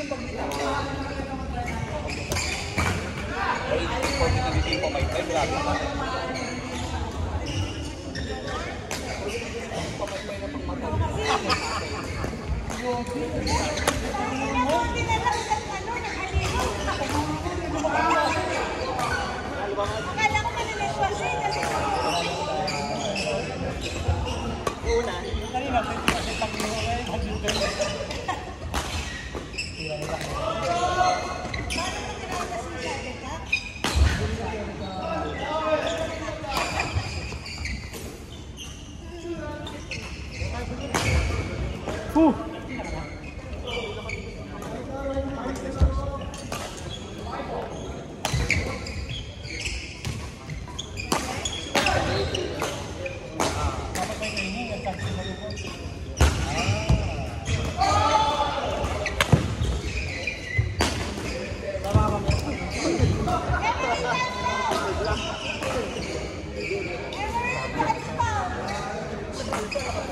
Yung Uh. Ah.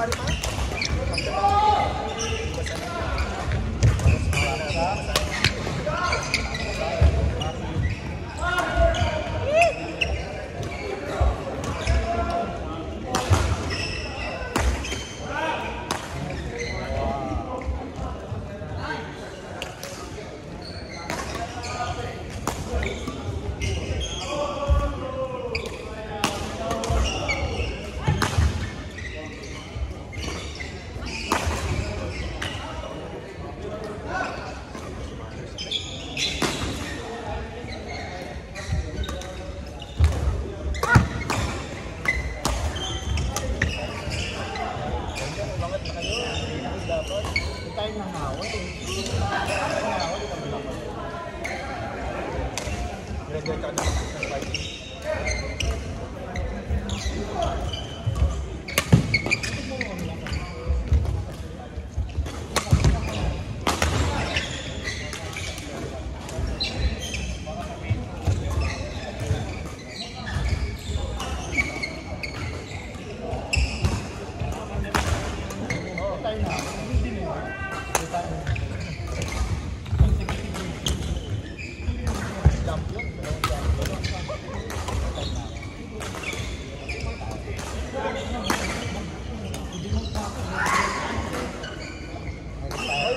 हमारे पास que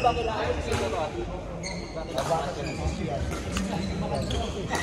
Bakit lang? Bakit lang?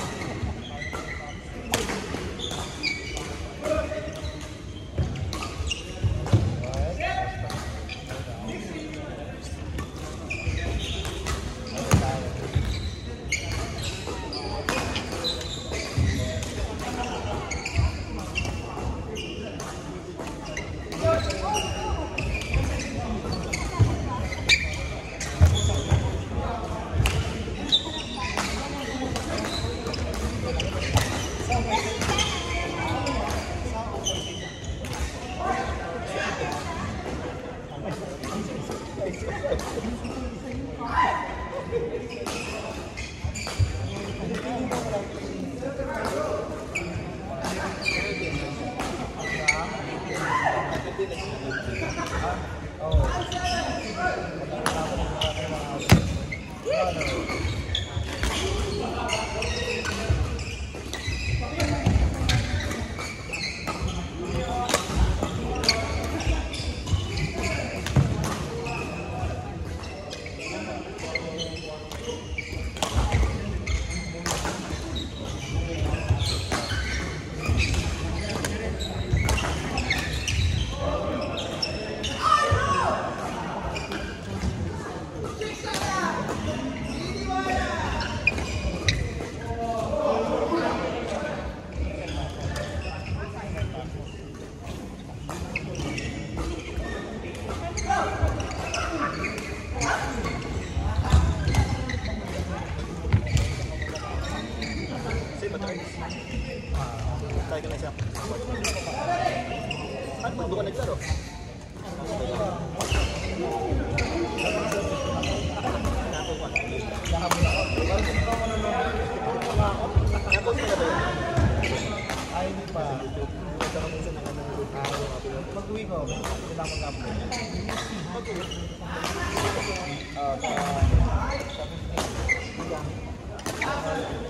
Mag-uwi ko. Kailangan ko na Mag-uwi. Uh,